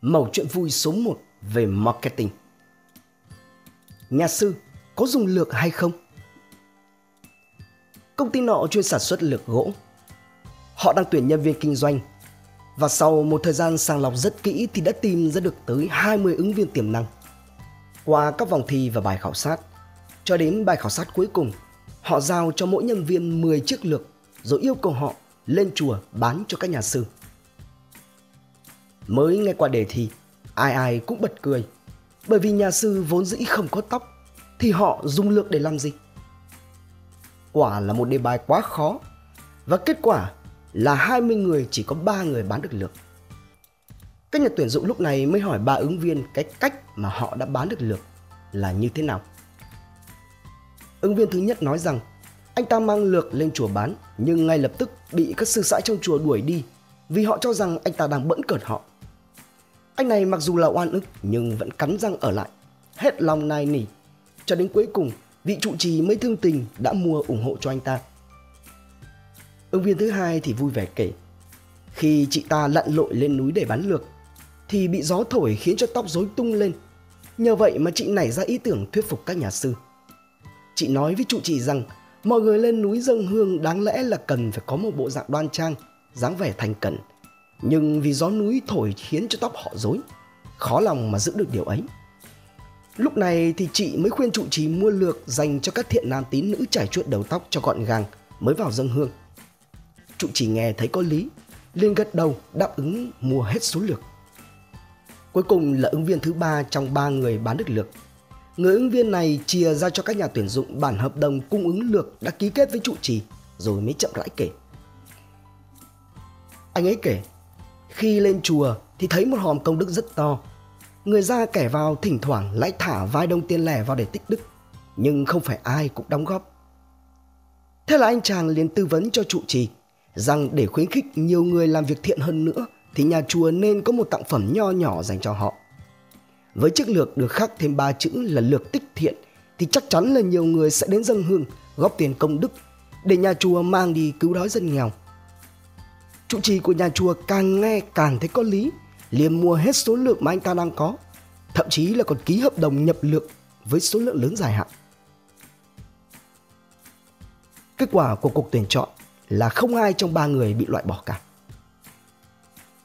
mẩu chuyện vui số 1 về marketing. Nhà sư có dùng lược hay không? Công ty nọ chuyên sản xuất lược gỗ. Họ đang tuyển nhân viên kinh doanh và sau một thời gian sàng lọc rất kỹ thì đã tìm ra được tới 20 ứng viên tiềm năng. Qua các vòng thi và bài khảo sát, cho đến bài khảo sát cuối cùng, họ giao cho mỗi nhân viên 10 chiếc lược rồi yêu cầu họ lên chùa bán cho các nhà sư. Mới nghe qua đề thi, ai ai cũng bật cười. Bởi vì nhà sư vốn dĩ không có tóc, thì họ dùng lược để làm gì? Quả là một đề bài quá khó. Và kết quả là 20 người chỉ có 3 người bán được lược. Các nhà tuyển dụng lúc này mới hỏi ba ứng viên cái cách mà họ đã bán được lược là như thế nào. Ứng viên thứ nhất nói rằng anh ta mang lược lên chùa bán nhưng ngay lập tức bị các sư sãi trong chùa đuổi đi vì họ cho rằng anh ta đang bẫn cợt họ. Anh này mặc dù là oan ức nhưng vẫn cắn răng ở lại, hết lòng nài nỉ. Cho đến cuối cùng, vị trụ trì mới thương tình đã mua ủng hộ cho anh ta. Ứng viên thứ hai thì vui vẻ kể. Khi chị ta lặn lội lên núi để bán lược, thì bị gió thổi khiến cho tóc rối tung lên. Nhờ vậy mà chị nảy ra ý tưởng thuyết phục các nhà sư. Chị nói với trụ trì rằng mọi người lên núi dâng hương đáng lẽ là cần phải có một bộ dạng đoan trang, dáng vẻ thành cẩn nhưng vì gió núi thổi khiến cho tóc họ rối, khó lòng mà giữ được điều ấy. Lúc này thì chị mới khuyên trụ trì mua lược dành cho các thiện nam tín nữ trải chuốt đầu tóc cho gọn gàng mới vào dâng hương. Trụ trì nghe thấy có lý, liền gật đầu đáp ứng mua hết số lược. Cuối cùng là ứng viên thứ ba trong ba người bán được lược. Người ứng viên này chia ra cho các nhà tuyển dụng bản hợp đồng cung ứng lược đã ký kết với trụ trì, rồi mới chậm rãi kể. Anh ấy kể khi lên chùa thì thấy một hòm công đức rất to. Người ra kẻ vào thỉnh thoảng lại thả vài đồng tiền lẻ vào để tích đức, nhưng không phải ai cũng đóng góp. Thế là anh chàng liền tư vấn cho trụ trì rằng để khuyến khích nhiều người làm việc thiện hơn nữa thì nhà chùa nên có một tặng phẩm nho nhỏ dành cho họ. Với chiếc lược được khắc thêm ba chữ là lược tích thiện thì chắc chắn là nhiều người sẽ đến dâng hương góp tiền công đức để nhà chùa mang đi cứu đói dân nghèo trụ trì của nhà chùa càng nghe càng thấy có lý, liền mua hết số lượng mà anh ta đang có, thậm chí là còn ký hợp đồng nhập lượng với số lượng lớn dài hạn. Kết quả của cuộc tuyển chọn là không ai trong ba người bị loại bỏ cả.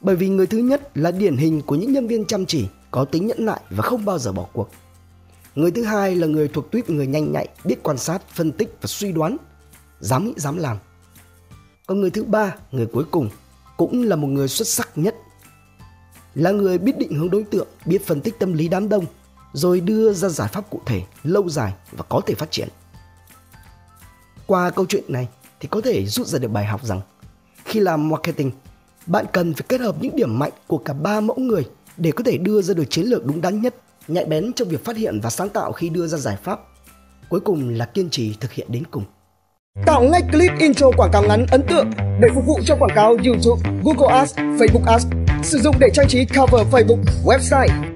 Bởi vì người thứ nhất là điển hình của những nhân viên chăm chỉ, có tính nhẫn nại và không bao giờ bỏ cuộc. Người thứ hai là người thuộc tuyếp người nhanh nhạy, biết quan sát, phân tích và suy đoán, dám nghĩ dám làm – còn người thứ ba, người cuối cùng cũng là một người xuất sắc nhất. Là người biết định hướng đối tượng, biết phân tích tâm lý đám đông, rồi đưa ra giải pháp cụ thể, lâu dài và có thể phát triển. Qua câu chuyện này thì có thể rút ra được bài học rằng khi làm marketing, bạn cần phải kết hợp những điểm mạnh của cả ba mẫu người để có thể đưa ra được chiến lược đúng đắn nhất, nhạy bén trong việc phát hiện và sáng tạo khi đưa ra giải pháp. Cuối cùng là kiên trì thực hiện đến cùng. Tạo ngay clip intro quảng cáo ngắn ấn tượng để phục vụ cho quảng cáo YouTube, Google Ads, Facebook Ads. Sử dụng để trang trí cover Facebook, website